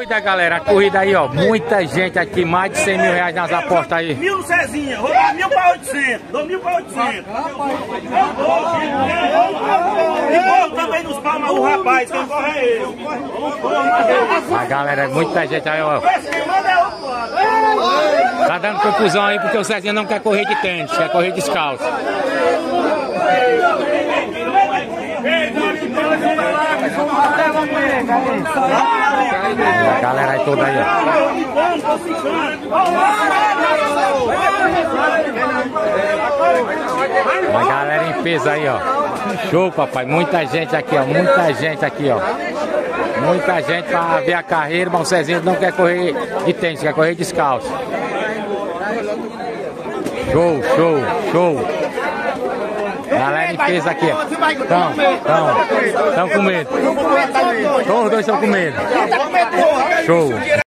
Cuida galera, a corrida aí ó, muita gente aqui, mais de 100 mil reais nas apostas aí. Mil no Cezinha, vou dar mil pra 800, dou mil pra 800. E bom também nos palmas o rapaz, quem corre é ele. A galera, muita gente aí ó, é tá dando confusão aí porque o Cezinha não quer correr de tênis, quer correr descalço. A galera aí toda aí ó. Uma galera em peso aí, ó. Show, papai. Muita gente aqui, ó. Muita gente aqui, ó. Muita gente pra ver a carreira, mas o Cezinho não quer correr de tênis, quer correr descalço. Show, show, show. Galera peso aqui, ó. Estão, estão, estão com medo. Todos os dois estão com medo. Show.